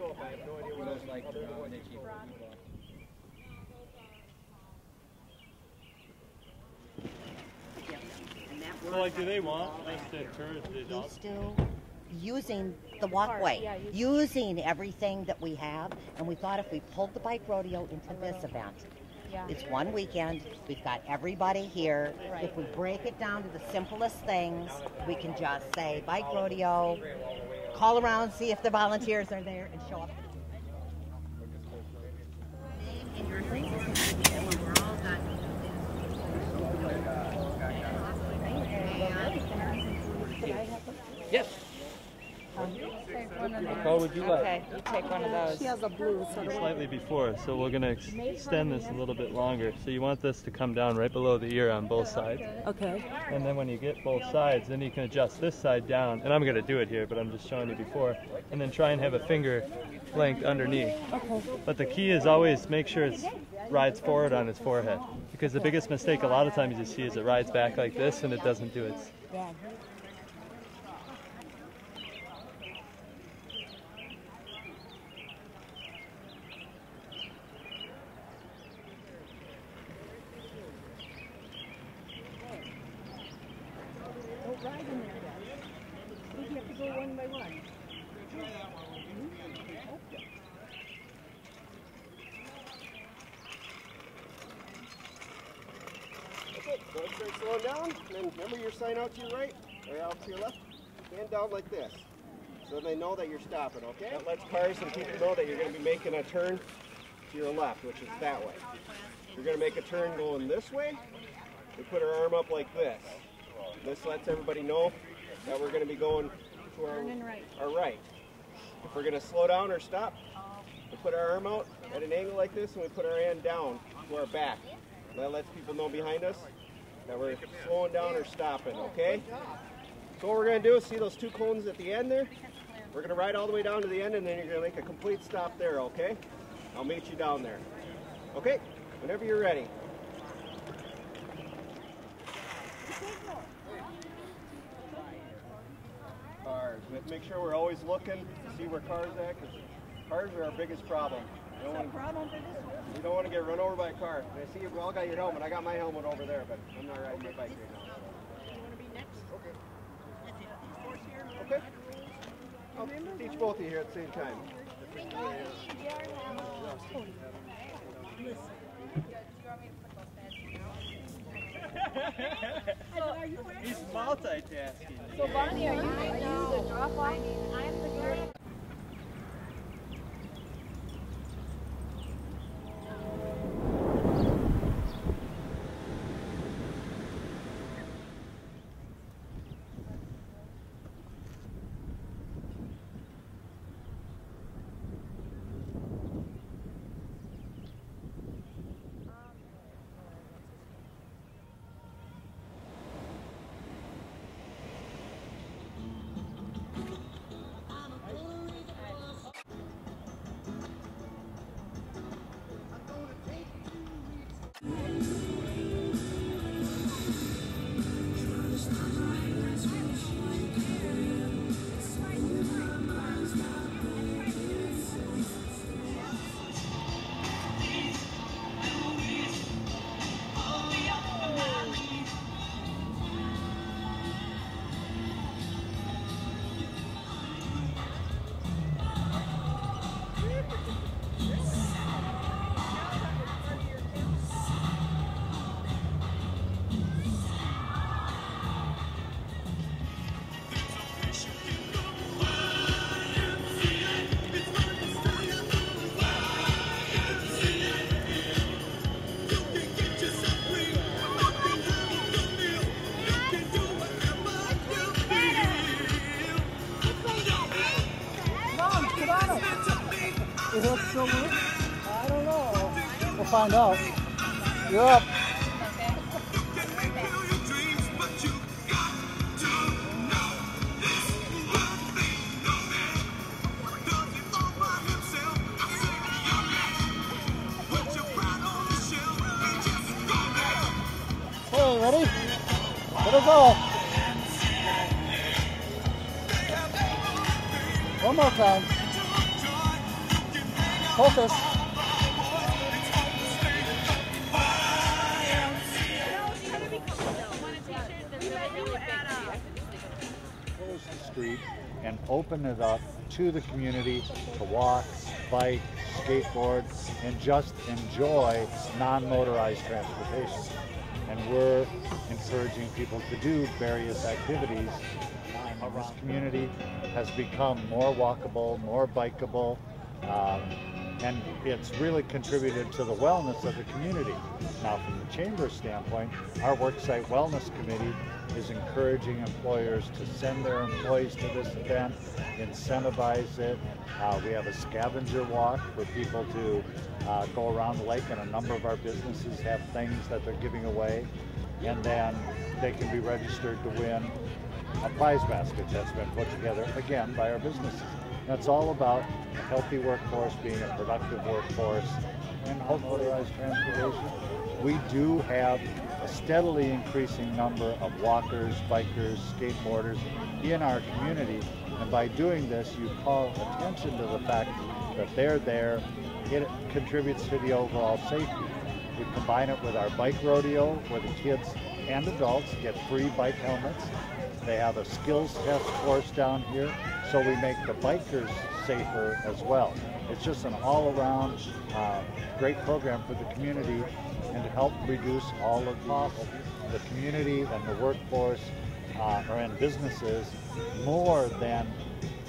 show up. I have no idea what it's like. Other than what you So like, do they want us to encourage the He's adults? still using the walkway, yeah, using everything that we have. And we thought if we pulled the bike rodeo into this event, Yeah. it's one weekend, we've got everybody here. Right. If we break it down to the simplest things, we can just say bike rodeo, call around, see if the volunteers are there, and show up. And your thing is, and when we're all done, Yes. Take one of those. What would you like? Okay, you take one of those. She has a blue, so Slightly before, so we're gonna extend this a little bit longer. So you want this to come down right below the ear on both sides. Okay. And then when you get both sides, then you can adjust this side down. And I'm gonna do it here, but I'm just showing you before. And then try and have a finger length underneath. Okay. But the key is always make sure it rides forward on its forehead. Because the biggest mistake a lot of times you see is it rides back like this and it doesn't do its. Yeah. Don't ride in there yet. I think you have to go one by one. Okay, go ahead and start slowing down. Then remember your sign out to your right or out to your left. Stand down like this. So they know that you're stopping, okay? That lets cars and people know that you're going to be making a turn to your left, which is that way. You're going to make a turn going this way. We put our arm up like this. This lets everybody know that we're going to be going to our, right. our right. If we're going to slow down or stop, we put our arm out at an angle like this and we put our hand down to our back. That lets people know behind us that we're slowing down or stopping, okay? So what we're gonna do is see those two cones at the end there? We're gonna ride all the way down to the end and then you're gonna make a complete stop there, okay? I'll meet you down there. Okay, whenever you're ready. Cars. We have to make sure we're always looking to see where cars at, because cars are our biggest problem. You don't want to, you don't want to get run over by a car. I see you all got your helmet. I got my helmet over there, but I'm not riding my bike right now. Okay. Okay. I'll teach both of you here at the same time. He's multitasking. So Bonnie, are you, are you the drop find out. You're up. Hey, ready? Let her go. One more time. Focus. Street and open it up to the community to walk, bike, skateboard, and just enjoy non-motorized transportation. And we're encouraging people to do various activities. This community has become more walkable, more bikeable, um, and it's really contributed to the wellness of the community. Now, from the chamber's standpoint, our worksite wellness committee is encouraging employers to send their employees to this event, incentivize it. Uh, we have a scavenger walk for people to uh, go around the lake, and a number of our businesses have things that they're giving away, and then they can be registered to win a prize basket that's been put together again by our businesses. That's all about a healthy workforce being a productive workforce and motorized transportation. We do have a steadily increasing number of walkers, bikers, skateboarders in our community. And by doing this, you call attention to the fact that they're there. It contributes to the overall safety. We combine it with our bike rodeo where the kids and adults get free bike helmets. They have a skills test course down here, so we make the bikers safer as well. It's just an all-around uh, great program for the community and to help reduce all of the, the community and the workforce uh, or in businesses more than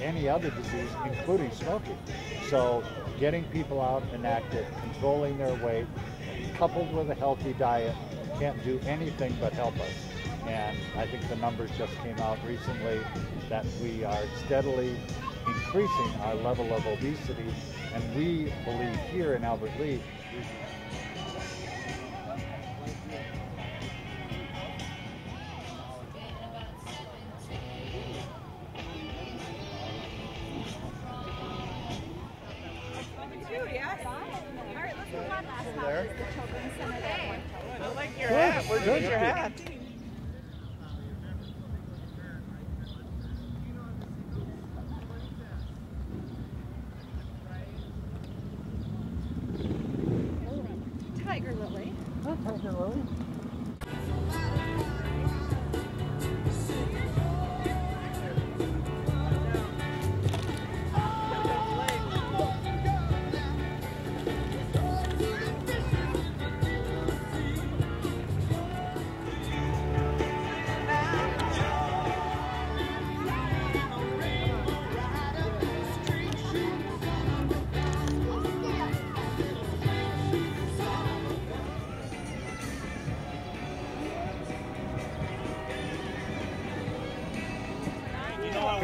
any other disease, including smoking. So getting people out and active, controlling their weight, coupled with a healthy diet, can't do anything but help us. And I think the numbers just came out recently that we are steadily increasing our level of obesity. And we believe here in Albert Lea,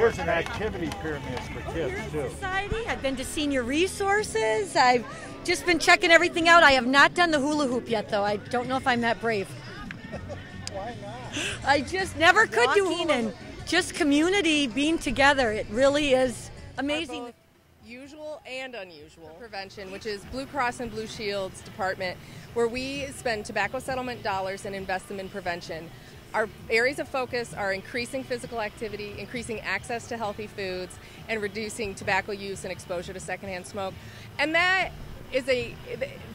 Here's an activity pyramid for kids too. Society. I've been to senior resources. I've just been checking everything out. I have not done the hula hoop yet, though. I don't know if I'm that brave. Why not? I just never could do hula and just community being together. It really is amazing. both usual and unusual prevention, which is Blue Cross and Blue Shield's department, where we spend tobacco settlement dollars and invest them in prevention. Our areas of focus are increasing physical activity, increasing access to healthy foods, and reducing tobacco use and exposure to secondhand smoke. And that is a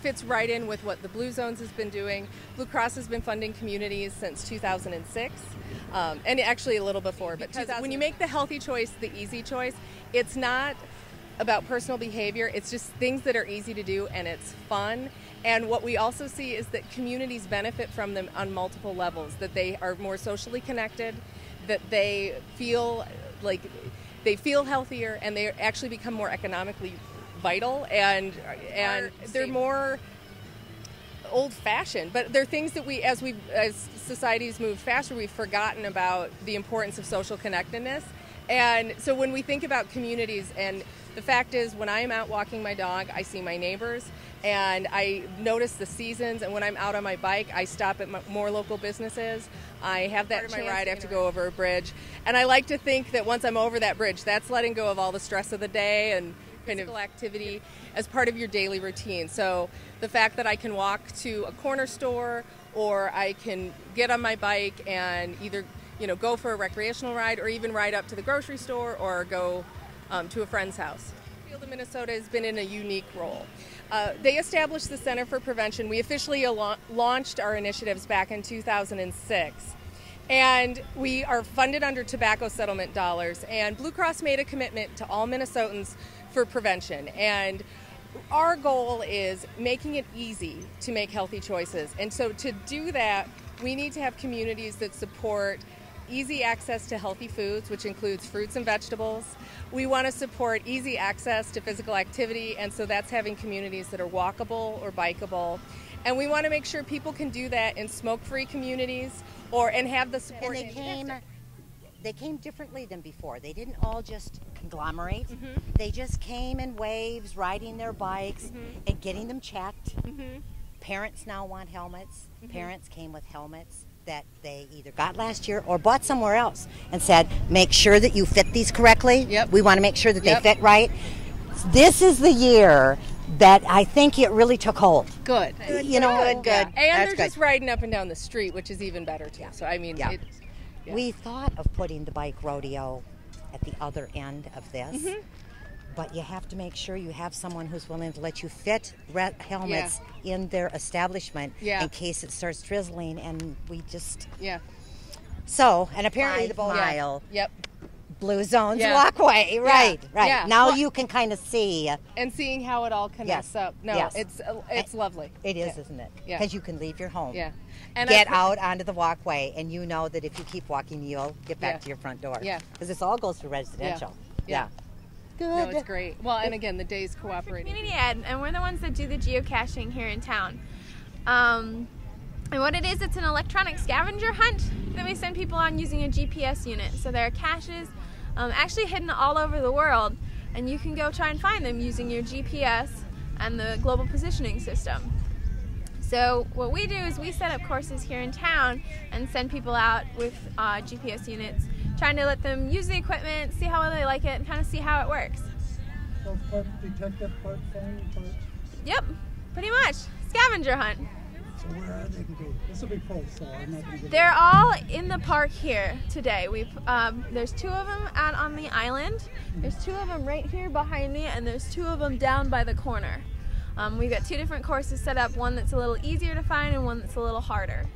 fits right in with what the Blue Zones has been doing. Blue Cross has been funding communities since 2006, um, and actually a little before. But when you make the healthy choice the easy choice, it's not about personal behavior. It's just things that are easy to do and it's fun. And what we also see is that communities benefit from them on multiple levels, that they are more socially connected, that they feel like they feel healthier and they actually become more economically vital and and they're more old fashioned but they're things that we as we as societies move faster we've forgotten about the importance of social connectedness and so when we think about communities and the fact is when i'm out walking my dog i see my neighbors and i notice the seasons and when i'm out on my bike i stop at more local businesses. I have that my ride i have to go over a bridge. And i like to think that once i'm over that bridge that's letting go of all the stress of the day and kind of activity. as part of your daily routine. So the fact that I can walk to a corner store or I can get on my bike and either you know go for a recreational ride or even ride up to the grocery store or go um, to a friend's house. Field of Minnesota has been in a unique role. Uh, they established the Center for Prevention. We officially launched our initiatives back in 2006. And we are funded under tobacco settlement dollars. And Blue Cross made a commitment to all Minnesotans for prevention. And our goal is making it easy to make healthy choices. And so to do that, we need to have communities that support easy access to healthy foods, which includes fruits and vegetables. We want to support easy access to physical activity, and so that's having communities that are walkable or bikeable. And we want to make sure people can do that in smoke-free communities or and have the support. And they came, they came differently than before. They didn't all just conglomerate. Mm-hmm. They just came in waves, riding their bikes Mm-hmm. and getting them checked. Parents now want helmets. Mm-hmm. Parents came with helmets that they either got last year or bought somewhere else and said, make sure that you fit these correctly. Yep. We want to make sure that Yep. they fit right. This is the year that I think it really took hold. Good. You know, Good, good. Yeah, And that's they're good. just riding up and down the street, which is even better too. So I mean, Yeah. it, Yeah. We thought of putting the bike rodeo at the other end of this, Mm-hmm. But you have to make sure you have someone who's willing to let you fit re- helmets in their establishment Yeah. in case it starts drizzling. And we just yeah. so and apparently the Yeah. mile Yep. blue zones Yeah. walkway, right? Right Yeah. now Well- you can kind of see And seeing how it all connects Yes. up. No, Yes. it's uh, it's lovely. it is, Yeah. isn't it? Yeah. Because you can leave your home. Yeah. And get I, out onto the walkway, and you know that if you keep walking, you'll get back Yeah. to your front door. Yeah. Because this all goes through residential. Yeah. Good. No, it's great. Well, and again, the day's cooperating. community ed, and we're the ones that do the geocaching here in town. Um, and what it is, it's an electronic scavenger hunt that we send people on using a GPS unit. So there are caches um, actually hidden all over the world, and you can go try and find them using your GPS and the global positioning system. So what we do is we set up courses here in town and send people out with uh, GPS units, trying to let them use the equipment, see how well they like it, and kind of see how it works. So part detective, part part. Yep, pretty much. Scavenger hunt. So where are they going to be? This will be post, so I'm not going to. They're all in the park here today. We've um, there's two of them out on the island. There's two of them right here behind me, and there's two of them down by the corner. Um, we've got two different courses set up. One that's a little easier to find, and one that's a little harder.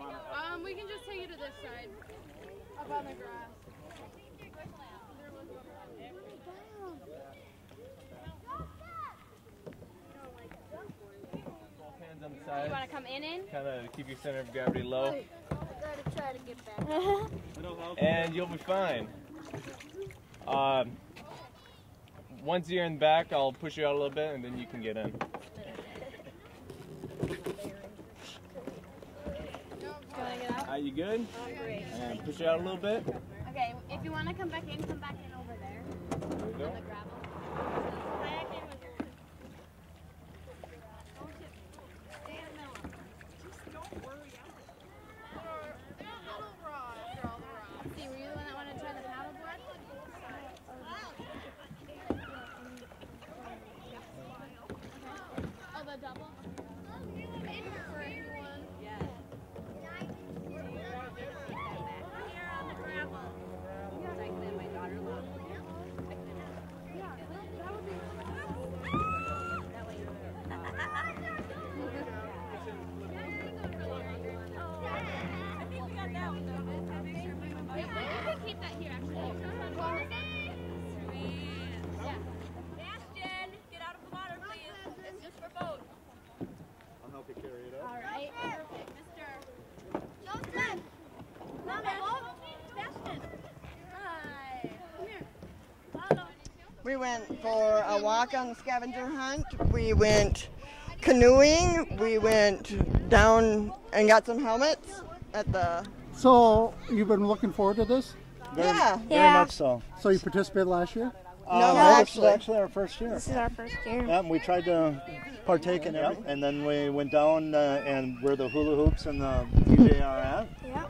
Um, we can just take you to this side, up on the grass. Hands on the You want to come in in? Kind of keep your center of gravity low, Gotta try to get back. and you'll be fine. Um, once you're in the back, I'll push you out a little bit, and then you can get in. Can I get out? Are you good? Oh, and push you out a little bit. Okay, if you want to come back in, come back in over there There we go. on the gravel. Kayak in with Don't you- stay in the middle. Just don't worry. See, were you the one that wanted to try the paddleboard? Oh, the double? For everyone. You can keep that here, actually. Bastion, get out of the water, please. It's just for boats. I'll help you carry it up. All right. Perfect, Mr. Joseph. Come on, Bastion. Hi. Come here. Follow. We went for a walk on the scavenger hunt. We went canoeing. We went down and got some helmets at the. So you've been looking forward to this? yeah. Very much so. So you participated last year? No, Uh, actually. This is actually our first year. This is our first year. Yeah, and we tried to partake in it, and then we went down uh, and where the hula hoops and the DJ are at. Yeah.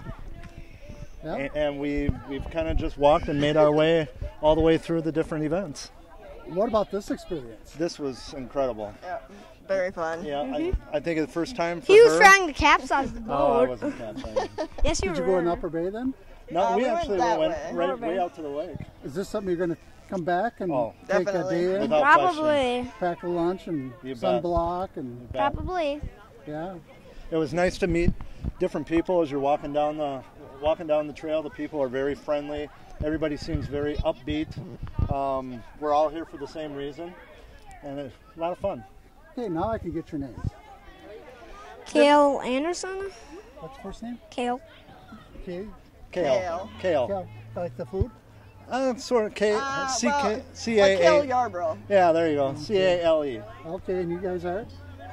Yeah. A- And we we've kind of just walked and made our way all the way through the different events. What about this experience? This was incredible. Yeah, very fun. Yeah, Mm-hmm. I, I think it's the first time for He was her. trying to capsize the boat. Oh, I wasn't capsizing. yes, you Did you were. go in Upper Bay then? No, Uh, we, we actually that went way. right way out to the lake. Is this something you're going to come back and Oh, take Definitely. a day in, Without Probably. pack a lunch and You sunblock and Probably. yeah. It was nice to meet different people as you're walking down the walking down the trail. The people are very friendly. Everybody seems very upbeat. Um, we're all here for the same reason, and it's a lot of fun. Okay, now I can get your name. Kale Anderson. What's your first name? Kale. Okay. Kale. Kale. Kale. Like the food? Uh, sort of K Uh, C well, K C Kale A A. Yarbrough. Yeah, there you go. C A L E. Okay, and you guys are?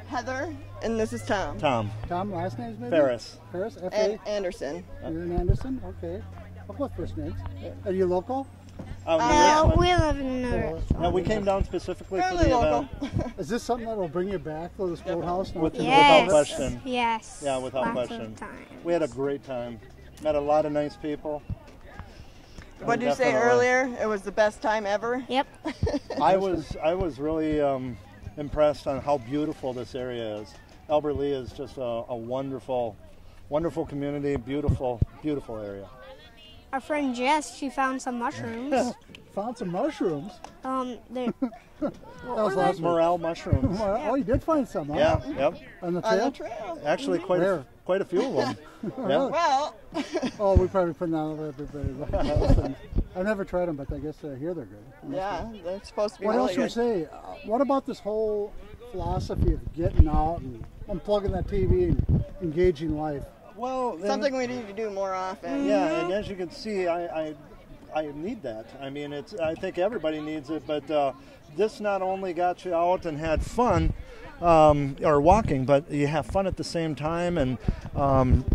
Heather, and this is Tom. Tom Tom, last name's maybe? Ferris. Ferris, F And Anderson. You're in Anderson? Okay. I'll go first names. Are you local? Uh, Uh, we- we live in Newark. no, we came down specifically for Fairly the local. event. Is this something that will bring you back to this boathouse? now With- Yes. Without question. Yes. Yeah, without Lots question. Of time. We had a great time. Met a lot of nice people. What did you say earlier? It was the best time ever. Yep. I was I was really um, impressed on how beautiful this area is. Albert Lea is just a, a wonderful, wonderful community. Beautiful, beautiful area. Our friend Jess, she found some mushrooms. Found some mushrooms. um, they That was last week. Morel mushrooms. Oh, you did find some, huh? Yeah, yep. On the On trail? the trail. Actually, quite a, quite a few of them. yeah. Well, Oh, we probably put that over everybody. Listen, I've never tried them, but I guess I hear they're good. yeah, they're supposed to be What really else would you say? Uh, what about this whole philosophy of getting out and unplugging that TV and engaging life? Well, Something we need to do more often. Yeah, and as you can see, I, I, I need that. I mean, it's. I think everybody needs it, but uh, this not only got you out and had fun, um, or walking, but you have fun at the same time, and um,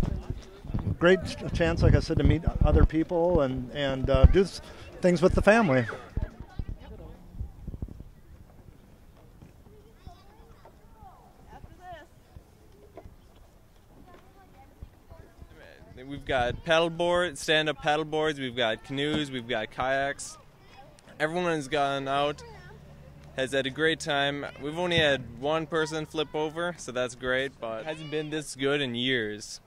great chance, like I said, to meet other people and and uh, do things with the family. We've got paddleboard, stand-up paddle boards. We've got canoes. We've got kayaks. Everyone has gone out, has had a great time. We've only had one person flip over, so that's great. But it hasn't been this good in years.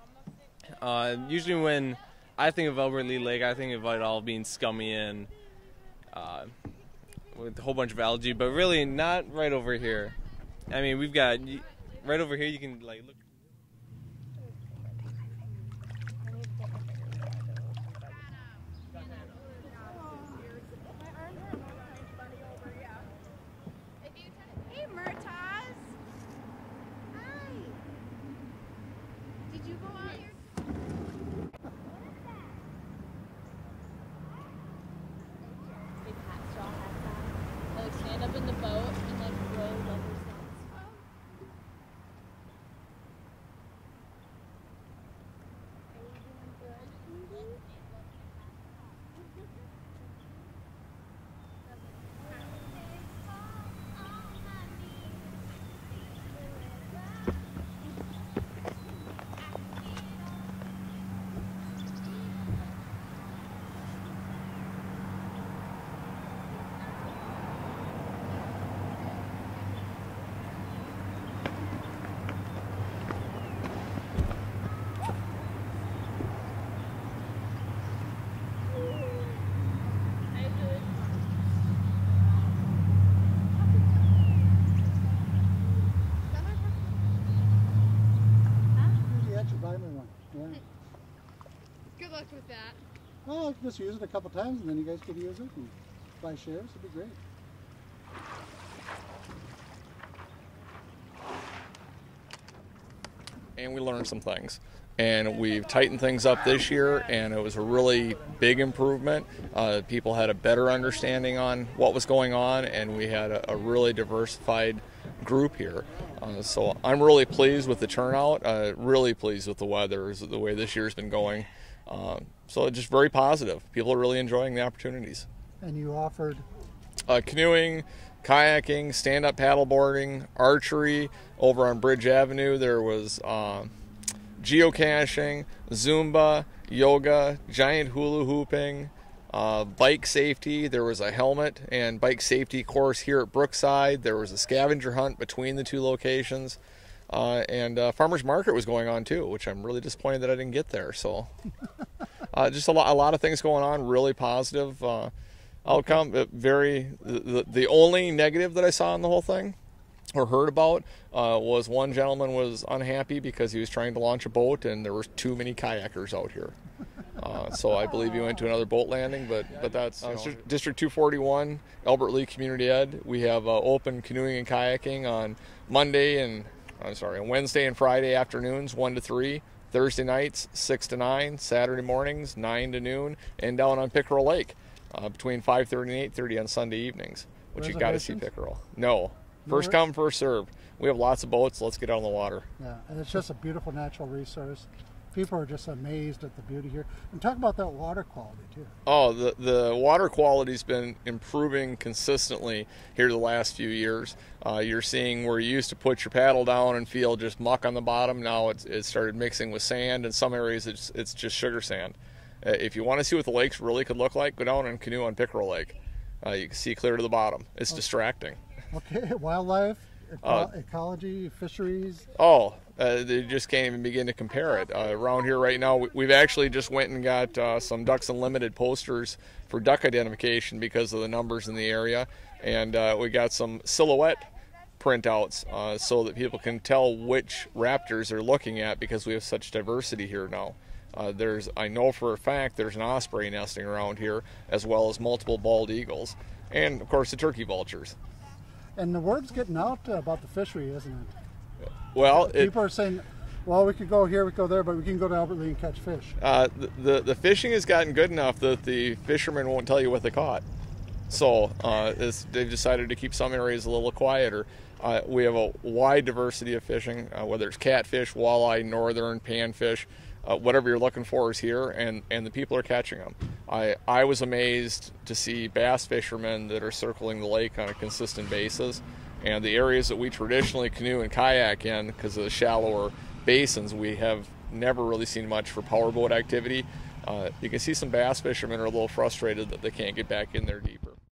Uh, usually, when I think of Albert Lea Lake, I think of it all being scummy and uh, with a whole bunch of algae, but really not right over here. I mean, we've got right over here. You can like look. Hey, Murtaz. Hi. Did you go out here? Like stand up in the boat and like row rubber stones. Yeah, you buy me one. Yeah. Good luck with that. Well, I can just use it a couple times, and then you guys could use it and buy shares. It'd be great. and we learned some things. And we've tightened things up this year, and it was a really big improvement. Uh, people had a better understanding on what was going on, and we had a, a really diversified group here. Uh, so I'm really pleased with the turnout, uh, really pleased with the weather, the way this year's been going. Uh, so just very positive. People are really enjoying the opportunities And you offered uh, canoeing, kayaking, stand-up paddleboarding, archery. Over on Bridge Avenue, there was um, geocaching, Zumba, yoga, giant hula hooping, uh, bike safety. There was a helmet and bike safety course here at Brookside. There was a scavenger hunt between the two locations. Uh, and uh, farmers market was going on too, which I'm really disappointed that I didn't get there. So, uh, just a lot, a lot of things going on, really positive uh, outcome. uh, Very, the, the only negative that I saw in the whole thing or heard about uh, was one gentleman was unhappy because he was trying to launch a boat and there were too many kayakers out here. Uh, so I believe he went to another boat landing, but but that's uh, Distri- District 241, Albert Lea Community Ed. We have uh, open canoeing and kayaking on Monday and I'm sorry, on Wednesday and Friday afternoons, one to three. Thursday nights, six to nine. Saturday mornings, nine to noon, and down on Pickerel Lake uh, between 5:30 and 8:30 on Sunday evenings. Which you've got to see Pickerel. No, first come, first served. We have lots of boats. Let's get out on the water. Yeah, and it's just a beautiful natural resource. People are just amazed at the beauty here. And talk about that water quality too. Oh, the the water quality's been improving consistently here the last few years. Uh, you're seeing where you used to put your paddle down and feel just muck on the bottom. Now it's it started mixing with sand. In some areas, it's it's just sugar sand. Uh, if you want to see what the lakes really could look like, go down and canoe on Pickerel Lake. Uh, you can see clear to the bottom. It's distracting. Okay, wildlife, eco- Uh, ecology, fisheries. Oh, uh, they just can't even begin to compare it. Uh, around here right now, we- we've actually just went and got uh, some Ducks Unlimited posters for duck identification because of the numbers in the area, and uh, we got some silhouette printouts uh, so that people can tell which raptors they're looking at because we have such diversity here now. Uh, there's, I know for a fact, there's an osprey nesting around here, as well as multiple bald eagles, and of course the turkey vultures. And the word's getting out uh, about the fishery, isn't it? Well, it, People are saying, well, we could go here, we could go there, but we can go to Albert Lea and catch fish. Uh, the, the the fishing has gotten good enough that the fishermen won't tell you what they caught. So uh, it's, they've decided to keep some areas a little quieter. Uh, we have a wide diversity of fishing, uh, whether it's catfish, walleye, northern, panfish, uh, whatever you're looking for is here, and, and the people are catching them. I, I was amazed to see bass fishermen that are circling the lake on a consistent basis. And the areas that we traditionally canoe and kayak in, because of the shallower basins, we have never really seen much for powerboat activity. Uh, you can see some bass fishermen are a little frustrated that they can't get back in there deeper.